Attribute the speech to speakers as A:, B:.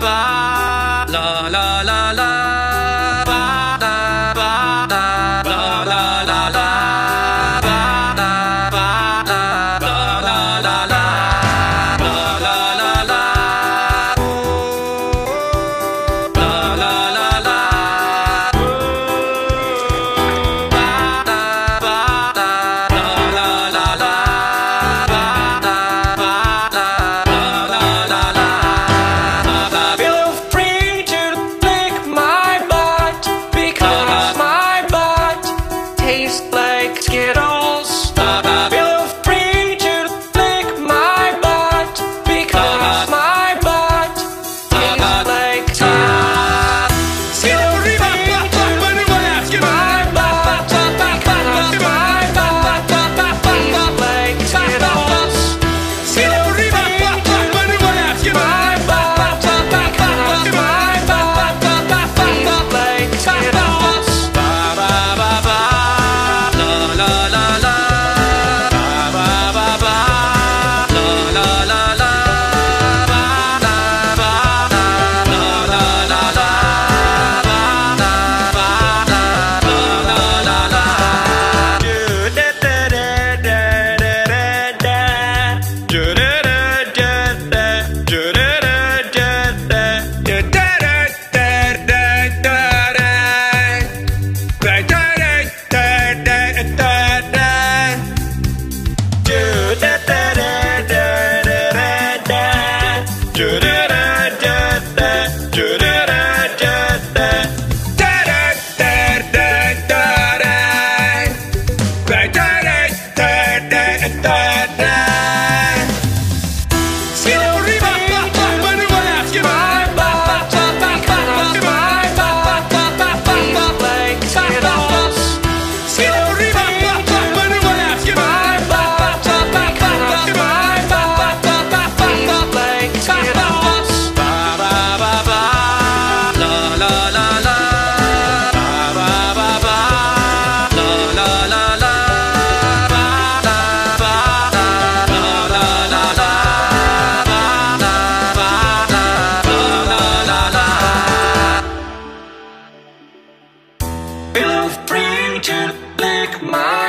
A: La la la. conectar. My